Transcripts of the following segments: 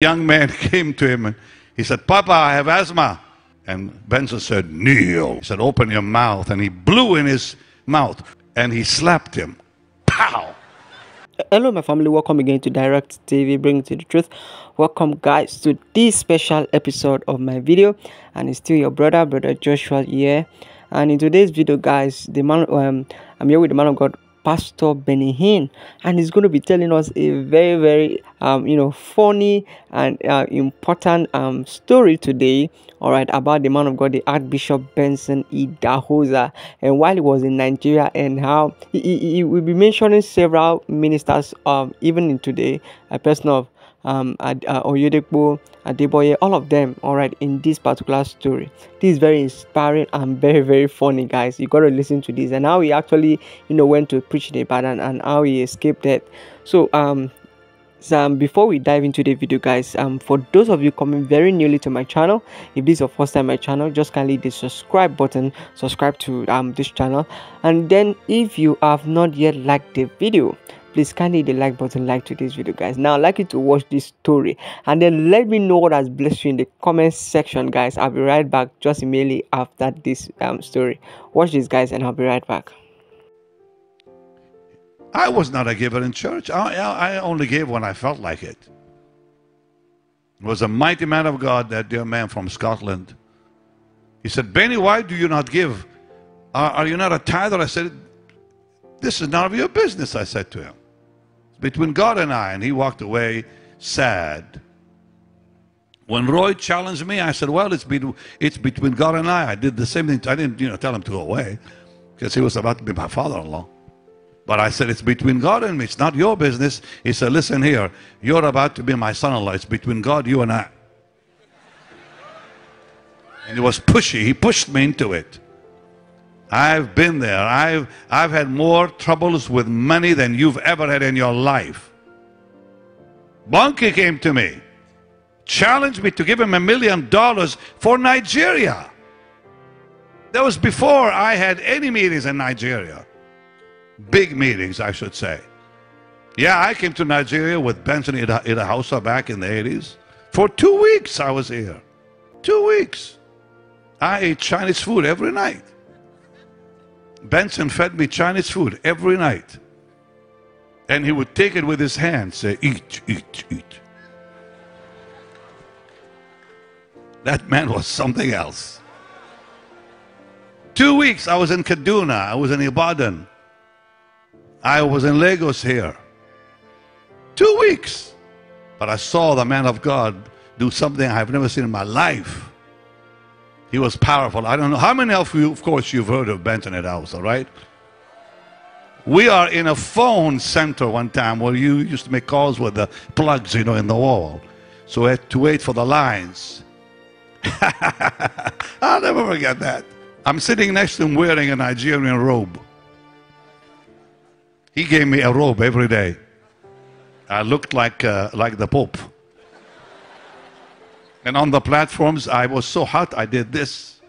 young man came to him and he said, Papa, I have asthma. And Benson said, Kneel. He said, Open your mouth. And he blew in his mouth and he slapped him. Pow! Hello, my family. Welcome again to Direct TV, bringing to the truth. Welcome, guys, to this special episode of my video. And it's still your brother, brother Joshua here. And in today's video, guys, the man, um, I'm here with the man of God, Pastor Benny Hinn, and he's going to be telling us a very, very, um, you know, funny and uh, important um, story today. All right, about the man of God, the Archbishop Benson Idahosa, and while he was in Nigeria, and how he, he, he will be mentioning several ministers, um, even in today, a person of um, uh, Oyedepo, Adeboye, all of them, all right, in this particular story. This is very inspiring and very, very funny, guys. You got to listen to this and how he actually, you know, went to preach in Ibadan and how he escaped death. So, um, so, um, before we dive into the video guys um for those of you coming very newly to my channel if this is your first time my channel just kindly the subscribe button subscribe to um this channel and then if you have not yet liked the video please kindly the like button like to this video guys now i'd like you to watch this story and then let me know what has blessed you in the comment section guys i'll be right back just immediately after this um, story watch this guys and i'll be right back I was not a giver in church. I, I only gave when I felt like it. It was a mighty man of God, that dear man from Scotland. He said, Benny, why do you not give? Are, are you not a tither? I said, This is none of your business, I said to him between God and I. And he walked away sad. When Roy challenged me, I said, well, it's, be, it's between God and I. I did the same thing. I didn't you know, tell him to go away because he was about to be my father-in-law. But I said, it's between God and me. It's not your business. He said, listen here. You're about to be my son-in-law. It's between God, you and I. And he was pushy. He pushed me into it. I've been there. I've, I've had more troubles with money than you've ever had in your life. Bonnke came to me, challenged me to give him a million dollars for Nigeria. That was before I had any meetings in Nigeria. Big meetings, I should say. Yeah, I came to Nigeria with Benson Idahosa back in the 80s. For two weeks I was here. Two weeks. I ate Chinese food every night. Benson fed me Chinese food every night. And he would take it with his hand, say, eat, eat, eat. That man was something else. Two weeks I was in Kaduna, I was in Ibadan, I was in Lagos here. Two weeks. But I saw the man of God do something I've never seen in my life. He was powerful. I don't know. How many of you, of course, you've heard of Benson Idahosa, right? We are in a phone center one time where you used to make calls with the plugs, you know, in the wall. So we had to wait for the lines. I'll never forget that. I'm sitting next to him wearing a Nigerian robe. He gave me a robe every day. I looked like, uh, like the Pope. And on the platforms, I was so hot, I did this.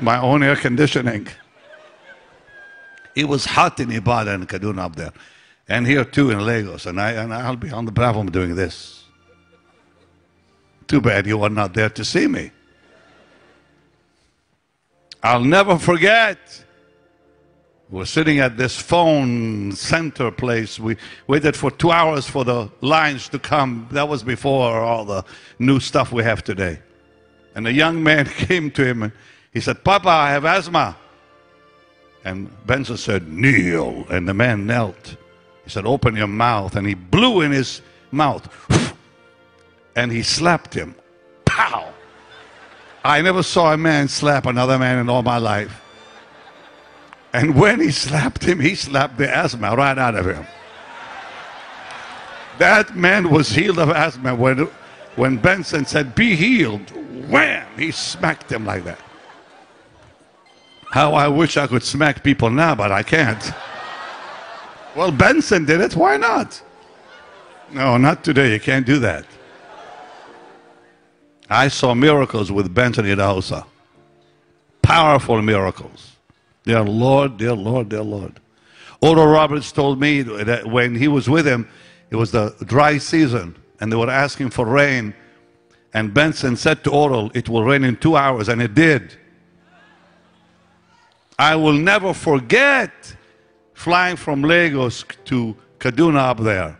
My own air conditioning. It was hot in Ibadan and Kaduna up there. And here too in Lagos. And, I, and I'll be on the platform doing this. Too bad you were not there to see me. I'll never forget we're sitting at this phone center place. We waited for two hours for the lines to come. That was before all the new stuff we have today. And a young man came to him and he said, Papa, I have asthma. And Benson said, Kneel. And the man knelt. He said, Open your mouth. And he blew in his mouth. And he slapped him. Pow! I never saw a man slap another man in all my life. And when he slapped him, he slapped the asthma right out of him. That man was healed of asthma when, when Benson said, Be healed. Wham! He smacked him like that. How I wish I could smack people now, but I can't. Well, Benson did it. Why not? No, not today. You can't do that. I saw miracles with Benson Idahosa. Powerful miracles. Dear Lord, dear Lord, dear Lord. Oral Roberts told me that when he was with him, it was the dry season. and they were asking for rain. And Benson said to Oral, It will rain in two hours, and it did. I will never forget flying from Lagos to Kaduna up there.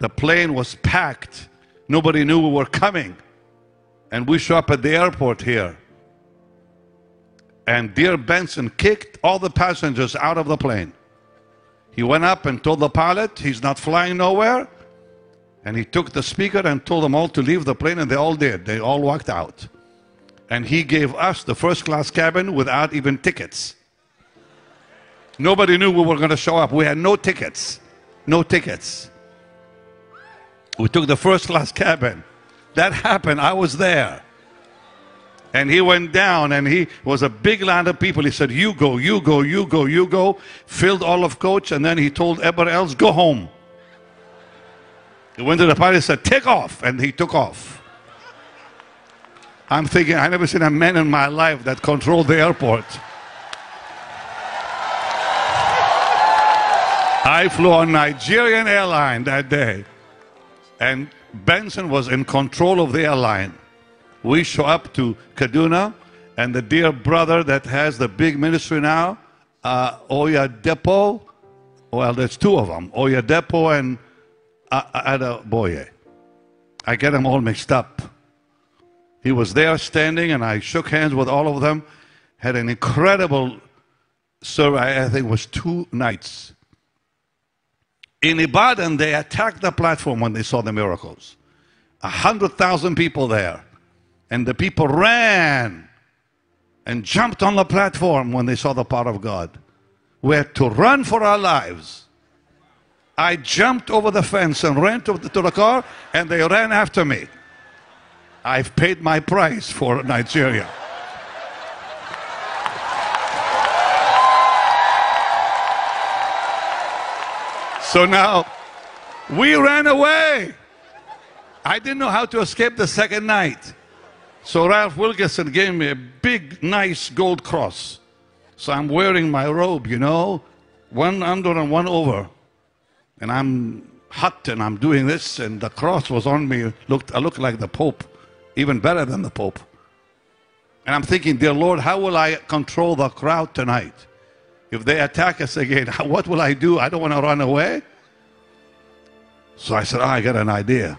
The plane was packed. Nobody knew we were coming. And we show up at the airport here. And dear Benson kicked all the passengers out of the plane. He went up and told the pilot he's not flying nowhere. And he took the speaker and told them all to leave the plane, and they all did. They all walked out. And he gave us the first class cabin without even tickets. Nobody knew we were going to show up. We had no tickets. No tickets. We took the first class cabin. That happened. I was there. And he went down and he was a big line of people. He said, You go, you go, you go, you go. Filled all of coach and then he told everybody else, Go home. He went to the party and said, Take off. And he took off. I'm thinking, I never seen a man in my life that controlled the airport. I flew on Nigerian airline that day. And Benson was in control of the airline. We show up to Kaduna, and the dear brother that has the big ministry now, uh, Oyedepo, well, there's two of them, Oyedepo and uh, Adeboye. I get them all mixed up. He was there standing, and I shook hands with all of them. Had an incredible service. I think it was two nights. In Ibadan, they attacked the platform when they saw the miracles. A hundred thousand people there. And the people ran and jumped on the platform when they saw the power of God. We had to run for our lives. I jumped over the fence and ran to the, to the car, and they ran after me. I've paid my price for Nigeria. So now we ran away. I didn't know how to escape the second night. So Ralph Wilkerson gave me a big, nice gold cross. So I'm wearing my robe, you know, one under and one over. And I'm hot and I'm doing this, and the cross was on me. Looked, I looked like the Pope, even better than the Pope. And I'm thinking, dear Lord, how will I control the crowd tonight? If they attack us again, what will I do? I don't want to run away. So I said, oh, I got an idea.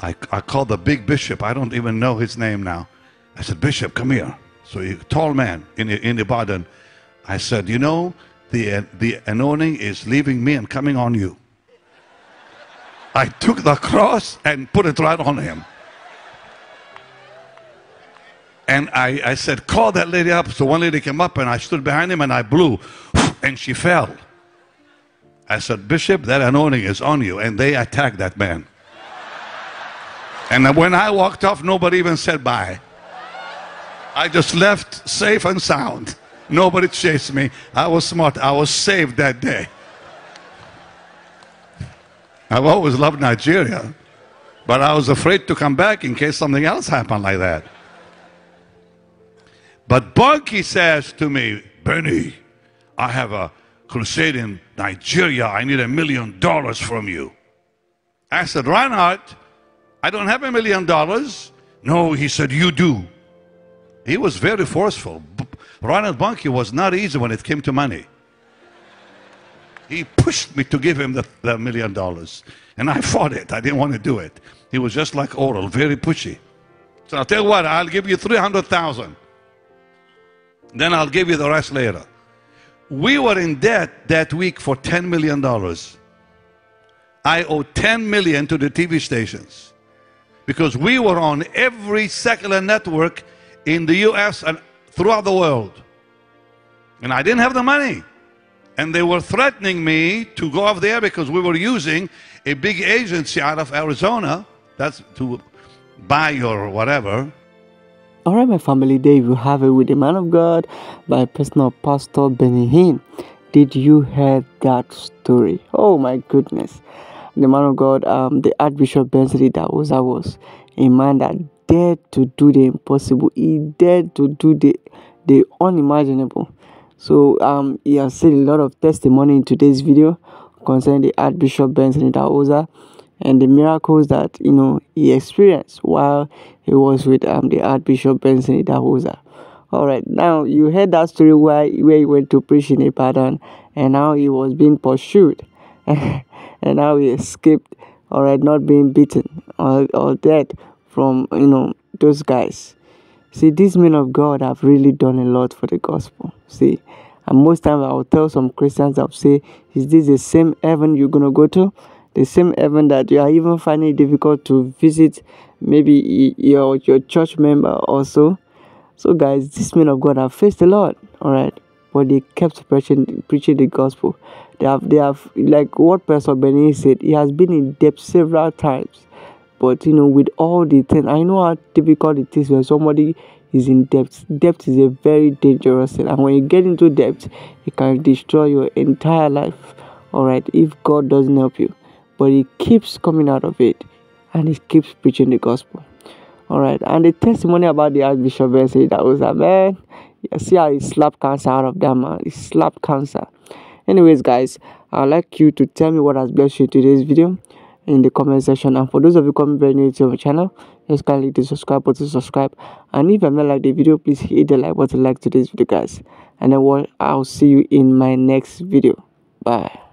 I, I called the big bishop. I don't even know his name now. I said, Bishop, come here. So a tall man in, in Ibadan. I said, you know, the, the anointing is leaving me and coming on you. I took the cross and put it right on him. And I, I said, call that lady up. So one lady came up and I stood behind him and I blew and she fell. I said, Bishop, that anointing is on you. And they attacked that man. And when I walked off, nobody even said bye. I just left safe and sound. Nobody chased me. I was smart. I was saved that day. I've always loved Nigeria, but I was afraid to come back in case something else happened like that. But Bonnke says to me, Benny, I have a crusade in Nigeria. I need a million dollars from you. I said, Reinhard, I don't have a million dollars. No, he said, You do. He was very forceful. Reinhard Bonnke was not easy when it came to money. He pushed me to give him the, the million dollars. And I fought it. I didn't want to do it. He was just like Oral, very pushy. So I'll tell you what, I'll give you 300,000. Then I'll give you the rest later. We were in debt that week for $10 million. I owe 10 million to the TV stations because we were on every secular network in the US and throughout the world. And I didn't have the money. And they were threatening me to go off there because we were using a big agency out of Arizona. That's to buy your whatever. All right, my family, there you have it with the man of God by personal pastor Benny Hinn. Did you hear that story? Oh my goodness. The man of God, um, the Archbishop Benson that was I was a man that dared to do the impossible. He dared to do the the unimaginable. So um he has said a lot of testimony in today's video concerning the Archbishop Benson Idahosa and the miracles that you know he experienced while he was with um the Archbishop Benson Idahosa. All right, now you heard that story where where he went to preach in Ibadan, and now he was being pursued, and now he escaped. All right, not being beaten or, or dead from you know those guys. See, these men of God have really done a lot for the gospel. See, and most times I will tell some Christians, I'll say, Is this the same heaven you're gonna go to? The same heaven that you are even finding it difficult to visit maybe your your church member also so, guys, these men of God have faced a lot, all right, but they kept preaching, preaching the gospel. They have, they have, like what Pastor Benny said, he has been in debt several times. But you know, with all the things, I know how difficult it is when somebody is in debt. Debt is a very dangerous thing, and when you get into debt, it can destroy your entire life. All right, if God doesn't help you, but He keeps coming out of it, and He keeps preaching the gospel. All right, and the testimony about the Archbishop said that was that man. See how he slapped cancer out of that man. He slapped cancer. Anyways, guys, I'd like you to tell me what has blessed you today's video in the comment section. And for those of you coming very new to my channel, just kindly to subscribe button to subscribe. And if you haven't liked the video, please hit the like button like today's video, guys. And then I'll see you in my next video. Bye.